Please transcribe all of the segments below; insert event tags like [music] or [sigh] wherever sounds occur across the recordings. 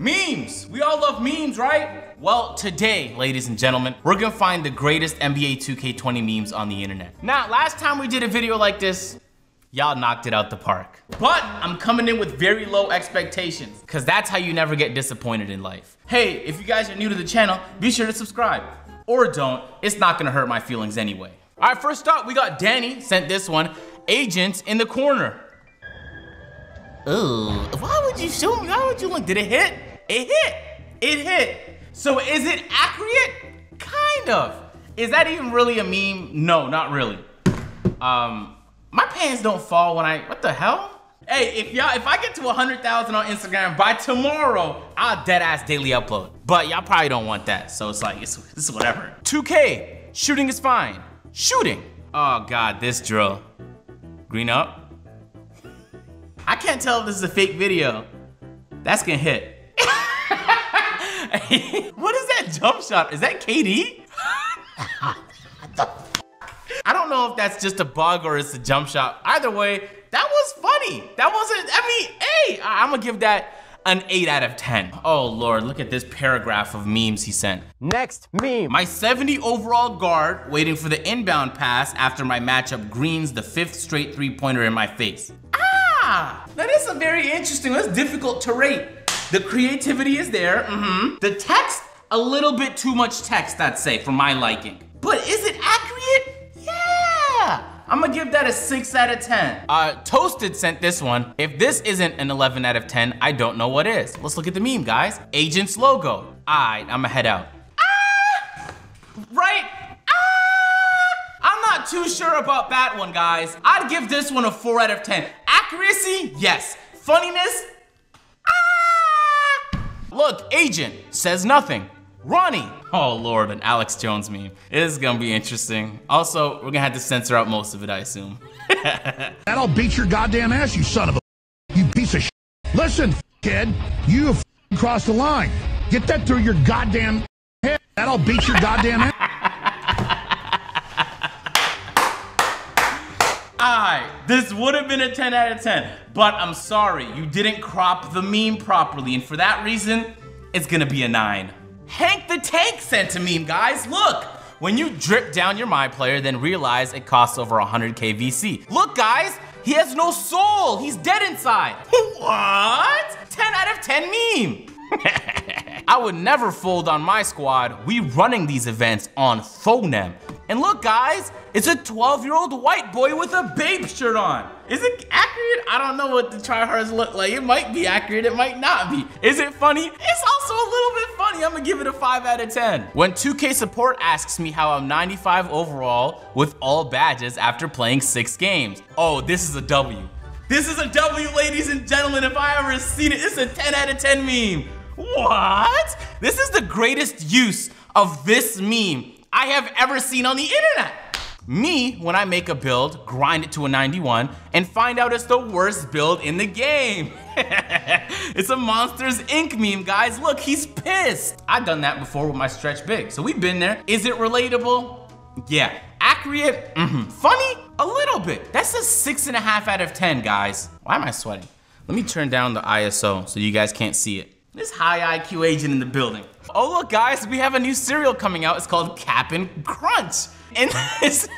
Memes! We all love memes, right? Well, today, ladies and gentlemen, we're gonna find the greatest NBA 2K20 memes on the internet. Now, last time we did a video like this, y'all knocked it out the park. But I'm coming in with very low expectations, cause that's how you never get disappointed in life. Hey, if you guys are new to the channel, be sure to subscribe. Or don't, it's not gonna hurt my feelings anyway. All right, first up, we got Danny sent this one, Agent in the Corner. Ooh, why would you show me? Why would you look? Did it hit? It hit. It hit. So is it accurate? Kind of. Is that even really a meme? No, not really. Um, my pants don't fall when I, what the hell? Hey, if y'all, if I get to 100,000 on Instagram by tomorrow, I'll dead ass daily upload. But y'all probably don't want that. So it's like, it's, it's whatever. 2K, shooting is fine. Shooting. Oh God, this drill. Green up. I can't tell if this is a fake video. That's gonna hit. [laughs] what is that jump shot? Is that KD? [laughs] I don't know if that's just a bug or it's a jump shot. Either way, that was funny. That wasn't, I mean, hey, I'm gonna give that an 8 out of 10. Oh lord, look at this paragraph of memes he sent. Next meme. My 70 overall guard waiting for the inbound pass after my matchup greens the fifth straight three-pointer in my face. Ah, that is a very interesting, that's difficult to rate. The creativity is there, mm-hmm. The text, a little bit too much text, I'd say, for my liking. But is it accurate? Yeah. I'm gonna give that a six out of 10. Uh, Toasted sent this one. If this isn't an 11 out of 10, I don't know what is. Let's look at the meme, guys. Agent's logo. All right, I'ma head out. Ah! Right? Ah! I'm not too sure about that one, guys. I'd give this one a four out of 10. Accuracy, yes. Funniness! Look, agent says nothing. Ronnie. Oh lord, an Alex Jones meme. It is gonna be interesting. Also, we're gonna have to censor out most of it, I assume. [laughs] That'll beat your goddamn ass, you son of a you piece of shit. Listen, kid, you have crossed the line. Get that through your goddamn head. That'll beat your goddamn ass. This would have been a 10 out of 10, but I'm sorry, you didn't crop the meme properly, and for that reason, it's gonna be a 9. Hank the Tank sent a meme, guys. Look, when you drip down your My Player, then realize it costs over 100k VC. Look, guys, he has no soul. He's dead inside. [laughs] What? 10 out of 10 meme. [laughs] I would never fold on my squad. We running these events on Phonem. And look, guys, it's a 12-year-old white boy with a babe shirt on. Is it accurate? I don't know what the tryhards look like. It might be accurate, it might not be. Is it funny? It's also a little bit funny. I'm gonna give it a 5 out of 10. When 2K support asks me how I'm 95 overall with all badges after playing six games. Oh, this is a W. This is a W, ladies and gentlemen. If I ever seen it, it's a 10 out of 10 meme. What? This is the greatest use of this meme I have ever seen on the internet. Me, when I make a build, grind it to a 91, and find out it's the worst build in the game. [laughs] it's a Monsters Inc. meme, guys. Look, he's pissed. I've done that before with my stretch big, so we've been there. Is it relatable? Yeah. Accurate? Mm-hmm. Funny? A little bit. That's a six and a half out of 10, guys. Why am I sweating? Let me turn down the ISO so you guys can't see it. This high IQ agent in the building. Oh look guys, we have a new cereal coming out. It's called Cap'n Crunch. And [laughs] it's,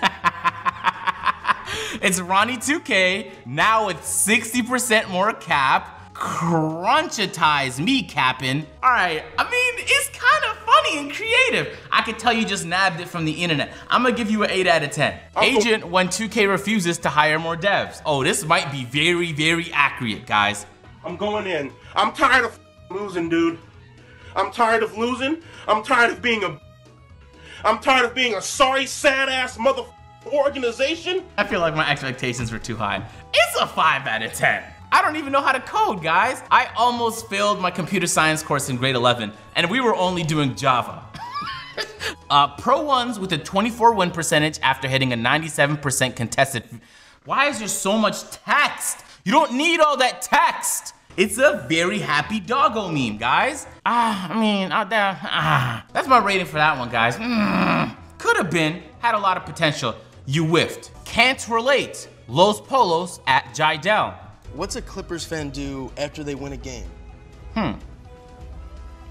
it's Ronnie 2K, now with 60% more cap. Crunchitize me, Cap'n. All right, I mean, it's kind of funny and creative. I could tell you just nabbed it from the internet. I'm gonna give you an 8 out of 10. Agent when 2K refuses to hire more devs. Oh, this might be very, very accurate, guys. I'm going in. I'm tired of losing, dude. I'm tired of losing. I'm tired of being a. I'm tired of being a sorry, sad ass mother organization. I feel like my expectations were too high. It's a 5 out of 10. I don't even know how to code, guys. I almost failed my computer science course in grade 11, and we were only doing Java. [laughs] uh, Pro ones with a 24 win percentage after hitting a 97% contested. Why is there so much text? You don't need all that text. It's a very happy doggo meme, guys. Ah, I mean, out there, ah. That's my rating for that one, guys. Mm. Could have been, had a lot of potential. You whiffed. Can't relate. Los Polos at Jidel. What's a Clippers fan do after they win a game? Hmm.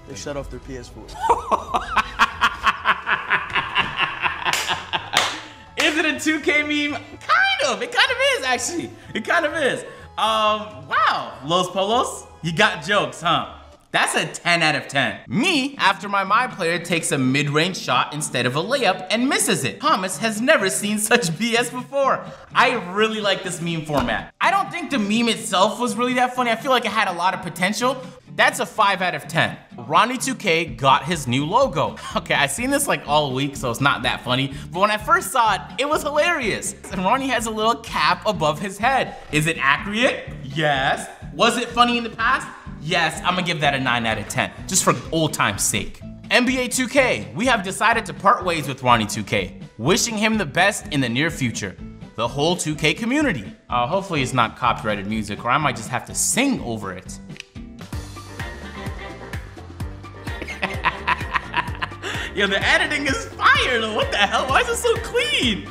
they shut off their PS4. [laughs] Is it a 2K meme? Kind of. It kind of is, actually. It kind of is. Um, wow. Los Polos, you got jokes, huh? That's a 10 out of 10. Me, after my my player takes a mid-range shot instead of a layup and misses it. Thomas has never seen such [laughs] BS before. I really like this meme format. I don't think the meme itself was really that funny. I feel like it had a lot of potential. That's a 5 out of 10. Ronnie2K got his new logo. [laughs] Okay, I've seen this like all week, so it's not that funny. But when I first saw it, it was hilarious. And Ronnie has a little cap above his head. Is it accurate? Yes. Was it funny in the past? Yes, I'm gonna give that a 9 out of 10, just for old time's sake. NBA 2K, we have decided to part ways with Ronnie 2K, wishing him the best in the near future. The whole 2K community. Uh, hopefully it's not copyrighted music or I might just have to sing over it. Yo, the editing is fire though. What the hell? Why is it so clean? [laughs]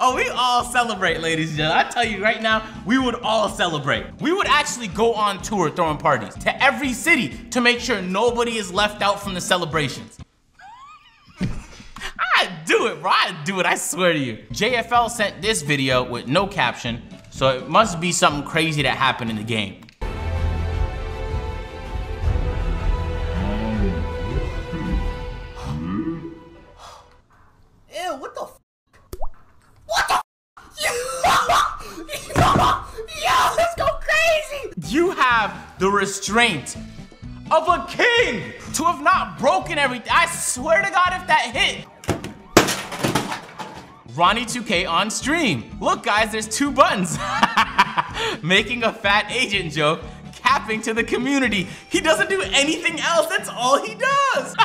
oh, we all celebrate, ladies and gentlemen. I tell you right now, we would all celebrate. We would actually go on tour throwing parties to every city to make sure nobody is left out from the celebrations. [laughs] I'd do it, bro. I'd do it, I swear to you. JFL sent this video with no caption, so it must be something crazy that happened in the game. The restraint of a king to have not broken everything. I swear to God, if that hit. Ronnie 2K on stream. Look, guys, there's two buttons. [laughs] Making a fat agent joke, capping to the community. He doesn't do anything else. That's all he does. [laughs]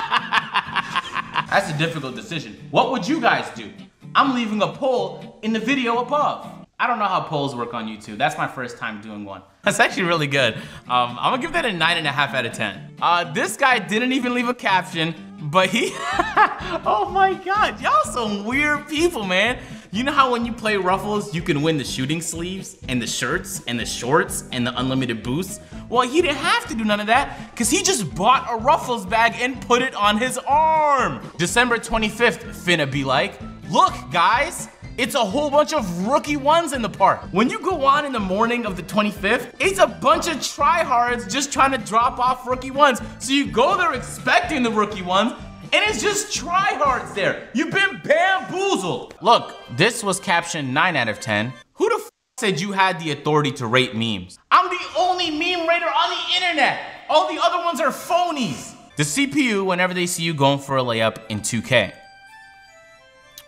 That's a difficult decision. What would you guys do? I'm leaving a poll in the video above. I don't know how polls work on YouTube. That's my first time doing one. [laughs] That's actually really good. Um, I'm gonna give that a nine and a half out of 10. Uh, this guy didn't even leave a caption, but he, [laughs] oh my God, y'all some weird people, man. You know how when you play Ruffles, you can win the shooting sleeves and the shirts and the shorts and the unlimited boosts? Well, he didn't have to do none of that because he just bought a Ruffles bag and put it on his arm. December 25th, finna be like, look guys, it's a whole bunch of rookie ones in the park. When you go on in the morning of the 25th, it's a bunch of tryhards just trying to drop off rookie ones. So you go there expecting the rookie ones, and it's just tryhards there. You've been bamboozled. Look, this was captioned 9 out of 10. Who the f said you had the authority to rate memes? I'm the only meme rater on the internet. All the other ones are phonies. The CPU whenever they see you going for a layup in 2K.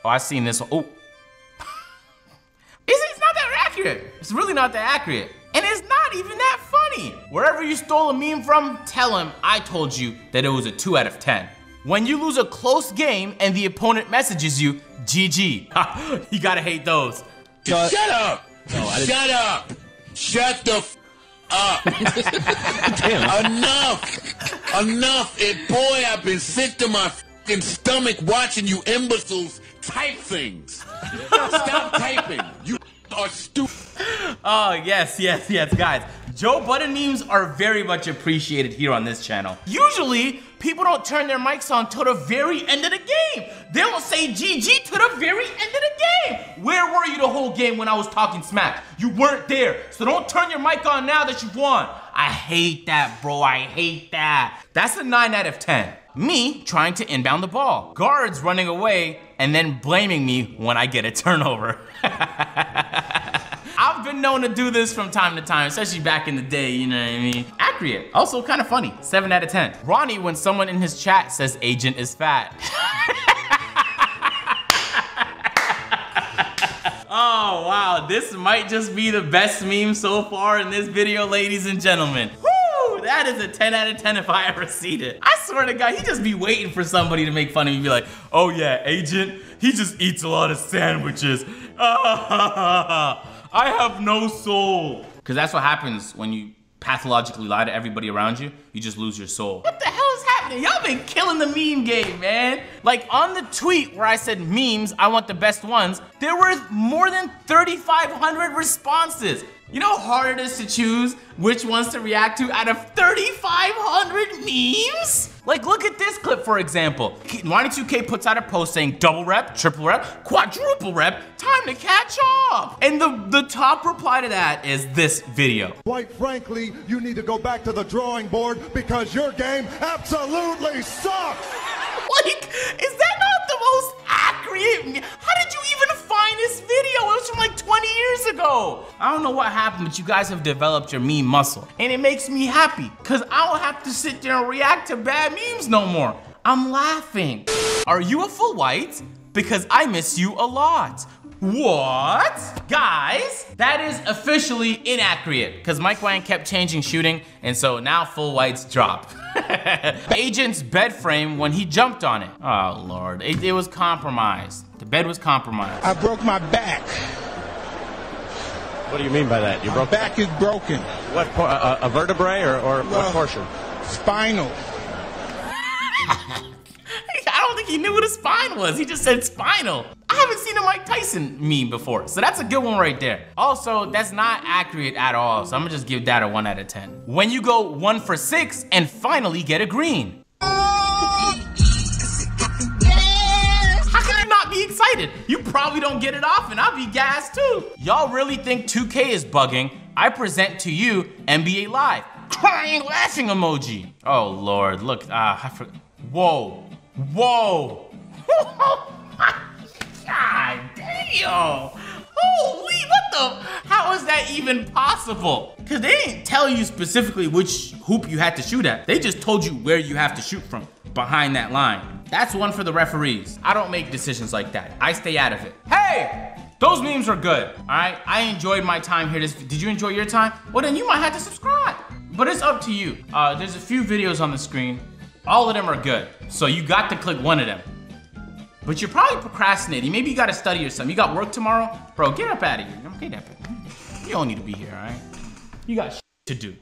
Oh, I seen this. Oh. Accurate. It's really not that accurate. And it's not even that funny. Wherever you stole a meme from, tell him I told you that it was a 2 out of 10. When you lose a close game and the opponent messages you, GG. [laughs] you gotta hate those. Shut up! Shut up! Shut the f- up! [laughs] Enough! Enough! It, boy, I've been sick to my fing stomach watching you imbeciles type things. [laughs] Stop typing. You are stupid. Oh, yes, yes, yes, guys. Joe Budden memes are very much appreciated here on this channel. Usually, people don't turn their mics on till the very end of the game. They don't say GG to the very end of the game. Where were you the whole game when I was talking smack? You weren't there. So don't turn your mic on now that you've won. I hate that, bro. I hate that. That's a 9 out of 10. Me trying to inbound the ball. Guards running away and then blaming me when I get a turnover. [laughs] I've been known to do this from time to time, especially back in the day, you know what I mean? Accurate, also kind of funny, 7 out of 10. Ronnie, when someone in his chat says agent is fat. [laughs] oh wow, this might just be the best meme so far in this video, ladies and gentlemen. That is a 10 out of 10 if I ever seen it. I swear to God, he just be waiting for somebody to make fun of me, be like, oh yeah, agent, he just eats a lot of sandwiches. [laughs] I have no soul. Because that's what happens when you pathologically lie to everybody around you. You just lose your soul. What the hell is happening? Y'all been killing the meme game, man. Like on the tweet where I said memes, I want the best ones, there were more than 3,500 responses. You know how hard it is to choose which ones to react to out of 3,500 memes? Like, look at this clip, for example. 92K puts out a post saying double rep, triple rep, quadruple rep, time to catch up. And the, the top reply to that is this video. Quite frankly, you need to go back to the drawing board because your game absolutely sucks! [laughs] Like, is years. I don't know what happened, but you guys have developed your meme muscle. And it makes me happy, because I don't have to sit there and react to bad memes no more. I'm laughing. Are you a full white? Because I miss you a lot. What? Guys, that is officially inaccurate because Mike Wang kept changing shooting and so now full whites drop. [laughs] Agent's bed frame when he jumped on it. Oh lord, it, it was compromised. The bed was compromised. I broke my back. What do you mean by that? Your broke back is broken. what? A, a vertebrae or, or Well- what portion? Spinal. I don't think he knew what a spine was. He just said spinal. I haven't seen a Mike Tyson meme before, so that's a good one right there. Also, that's not accurate at all, so I'm gonna just give that a one out of 10. When you go one for six and finally get a green. Excited? You probably don't get it often. I'll be gassed too. Y'all really think 2K is bugging? I present to you NBA Live. Crying laughing emoji. Oh Lord, look, ah, I forgot. Whoa, whoa. [laughs] God damn. Holy, what the? How is that even possible? Cause they didn't tell you specifically which hoop you had to shoot at. They just told you where you have to shoot from, behind that line. That's one for the referees. I don't make decisions like that. I stay out of it. Hey! Those memes are good, all right? I enjoyed my time here. Did you enjoy your time? Well, then you might have to subscribe. But it's up to you. Uh, there's a few videos on the screen. All of them are good. So you got to click one of them. But you're probably procrastinating. Maybe you gotta study or something. You got work tomorrow? Bro, get up out of here. You don't need to be here, all right? You got to do.